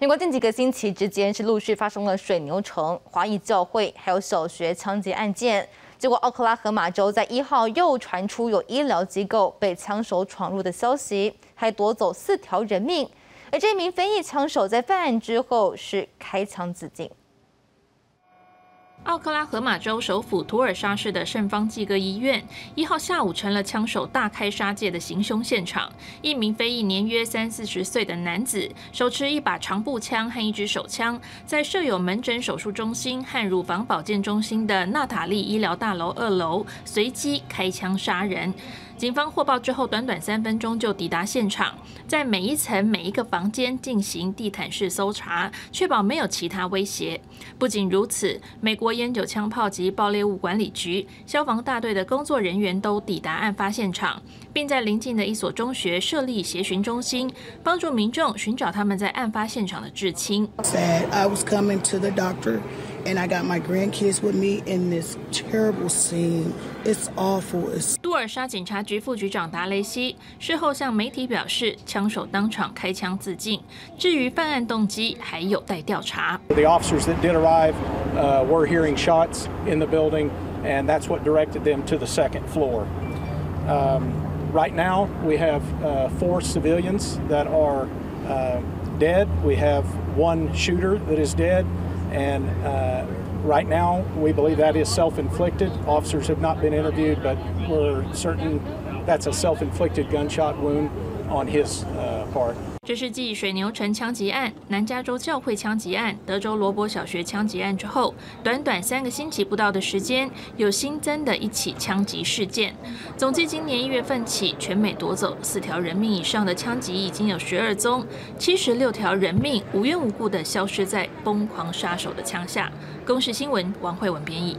美国近几个星期之间是陆续发生了水牛城、华裔教会还有小学枪击案件，结果奥克拉荷马州在一号又传出有医疗机构被枪手闯入的消息，还夺走四条人命。而这名非裔枪手在犯案之后是开枪自尽。奥克拉荷马州首府图尔沙市的圣方济各医院，一号下午成了枪手大开杀戒的行凶现场。一名非裔年约三四十岁的男子，手持一把长步枪和一支手枪，在设有门诊手术中心和乳房保健中心的纳塔利医疗大楼二楼随机开枪杀人。警方获报之后，短短三分钟就抵达现场，在每一层每一个房间进行地毯式搜查，确保没有其他威胁。不仅如此，美国烟酒枪炮及爆裂物管理局、消防大队的工作人员都抵达案发现场，并在邻近的一所中学设立协寻中心，帮助民众寻找他们在案发现场的至亲。and I got my grandkids with me in this terrible scene. It's awful. It's 杜尔沙警察局副局长达雷西事后向媒体表示，枪手当场开枪自尽。至于犯案动机，还有待调查。The officers that did arrive uh, were hearing shots in the building, and that's what directed them to the second floor. Um, right now, we have uh, four civilians that are uh, dead. We have one shooter that is dead. And uh, right now, we believe that is self inflicted. Officers have not been interviewed, but we're certain that's a self inflicted gunshot wound on his part. 这是继水牛城枪击案、南加州教会枪击案、德州罗伯小学枪击案之后，短短三个星期不到的时间，有新增的一起枪击事件。总计今年一月份起，全美夺走四条人命以上的枪击已经有十二宗，七十六条人命无缘无故的消失在疯狂杀手的枪下。公视新闻王慧文编译。